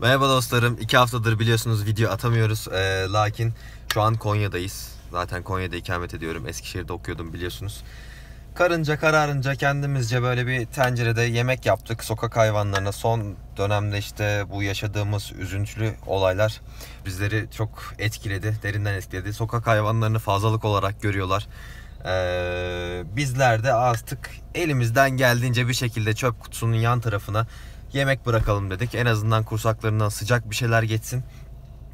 Merhaba dostlarım. İki haftadır biliyorsunuz video atamıyoruz. Ee, lakin şu an Konya'dayız. Zaten Konya'da ikamet ediyorum. Eskişehir'de okuyordum biliyorsunuz. Karınca kararınca kendimizce böyle bir tencerede yemek yaptık. Sokak hayvanlarına son dönemde işte bu yaşadığımız üzüntülü olaylar bizleri çok etkiledi. Derinden etkiledi. Sokak hayvanlarını fazlalık olarak görüyorlar. Ee, bizler de artık elimizden geldiğince bir şekilde çöp kutusunun yan tarafına yemek bırakalım dedik. En azından kursaklarından sıcak bir şeyler geçsin.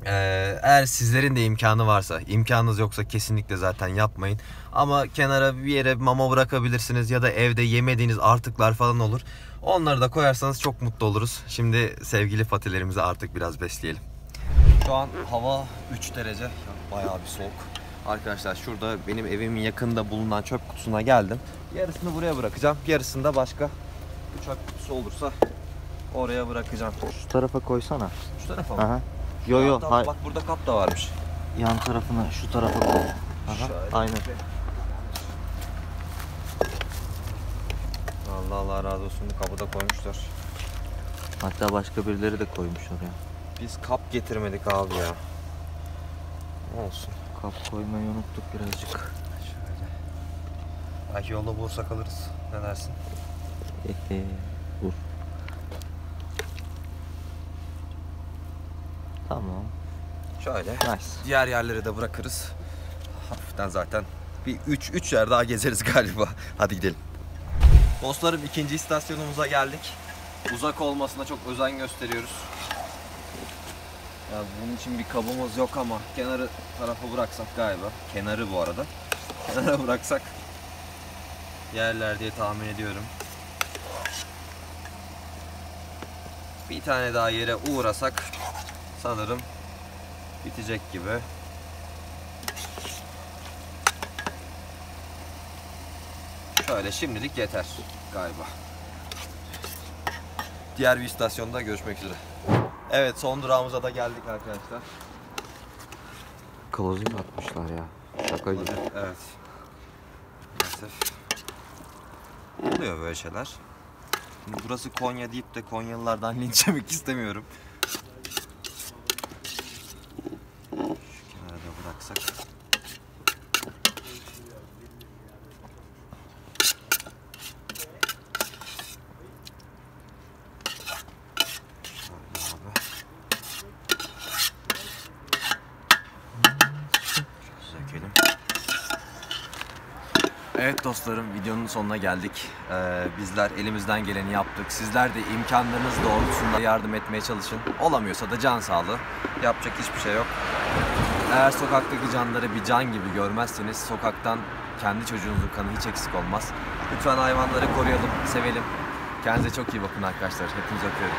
Ee, eğer sizlerin de imkanı varsa, imkanınız yoksa kesinlikle zaten yapmayın. Ama kenara bir yere mama bırakabilirsiniz ya da evde yemediğiniz artıklar falan olur. Onları da koyarsanız çok mutlu oluruz. Şimdi sevgili patilerimizi artık biraz besleyelim. Şu an hava 3 derece. Bayağı bir soğuk. Arkadaşlar şurada benim evimin yakında bulunan çöp kutusuna geldim. Yarısını buraya bırakacağım. Yarısını da başka bir çöp kutusu olursa oraya bırakacağım. Şu tarafa koysana. Şu tarafa mı? Aha. Yo yo hay- Bak burada kap da varmış. yan tarafına şu tarafa koy. Aha. Şöyle. Aynen. Allah Allah razı olsun kapıda koymuşlar. Hatta başka birileri de koymuş oraya. Biz kap getirmedik abi ya. Olsun. Kap koymayı unuttuk birazcık. Şöyle. Belki yolda bulursak alırız. Ne dersin? Ehe. Dur. Tamam. Şöyle. Nice. Diğer yerleri de bırakırız. Hafiften zaten bir 3 3 yer daha gezeriz galiba. Hadi gidelim. Dostlarım ikinci istasyonumuza geldik. Uzak olmasına çok özen gösteriyoruz. Ya bunun için bir kabımız yok ama kenarı tarafa bıraksak galiba. Kenarı bu arada. Kenara bıraksak yerler diye tahmin ediyorum. Bir tane daha yere uğrasak sanırım bitecek gibi. Şöyle şimdilik yeter galiba. Diğer bir istasyonda görüşmek üzere. Evet son durağımıza da geldik arkadaşlar. Closing atmışlar ya. Şaka gibi. Evet. Maalesef. Oluyor böyle şeyler. Şimdi burası Konya deyip de Konyalılardan linç yemek istemiyorum. Şu kenara da bıraksak. Şöyle abi. Dökelim. Evet dostlarım videonun sonuna geldik. Ee, bizler elimizden geleni yaptık. Sizler de imkanlarınız doğrultusunda yardım etmeye çalışın. Olamıyorsa da can sağlığı. Yapacak hiçbir şey yok. Eğer sokaktaki canları bir can gibi görmezseniz sokaktan kendi çocuğunuzun kanı hiç eksik olmaz. Lütfen hayvanları koruyalım, sevelim. Kendinize çok iyi bakın arkadaşlar. Hepinizi öpüyorum.